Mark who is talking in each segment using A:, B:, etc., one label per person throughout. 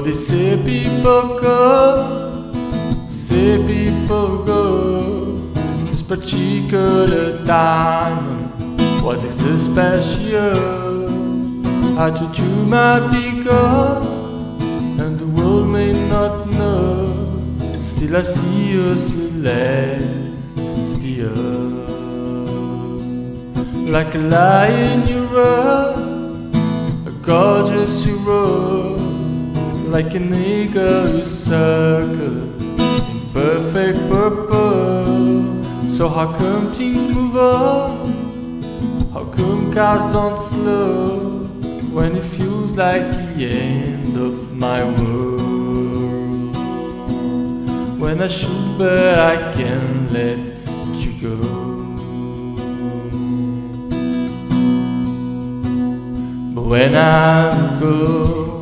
A: they say people go, say people go. This particular diamond was extra special. Told you might be gone, and the world may not know. Still, I see you celestial. Like a lion, you run, a gorgeous you. Like an eagle, you circle in perfect purple. So, how come things move on? How come cars don't slow when it feels like the end of my world? When I should, but I can't let you go. But when I'm cold,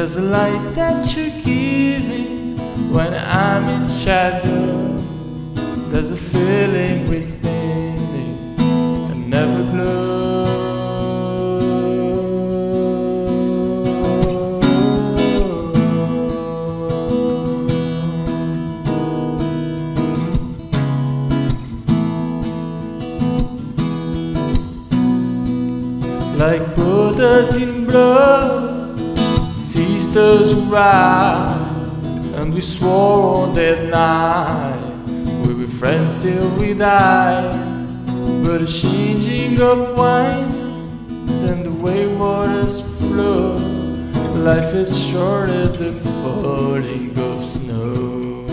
A: there's a light that you give me when I'm in shadow. There's a feeling within me that never glows. like brothers in blood, sisters ride, and we swore on that night we were friends till we die. But the changing of winds and the way waters flow, life is short as the falling of snow.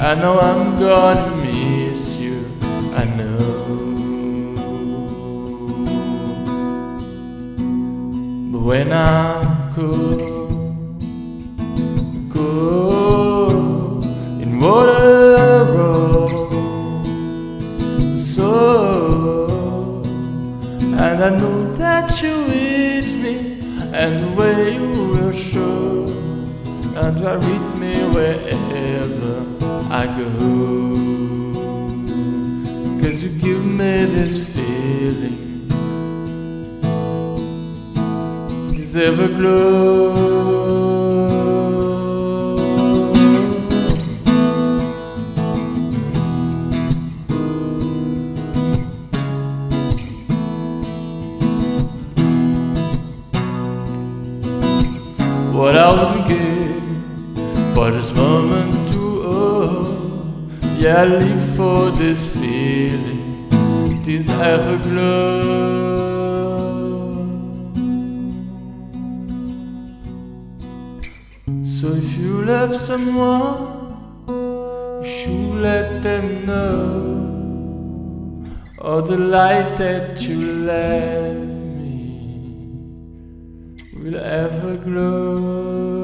A: I know I'm gonna miss I'm cold, cold in water road, so. And I know that you with me, and the way you will show, and you are with me wherever I go. Cause you give me this is ever glow. What I would give for this moment to oh, yeah, live for this feeling, this everglow. So if you love someone, you should let them know. Or the light that you left me will ever glow.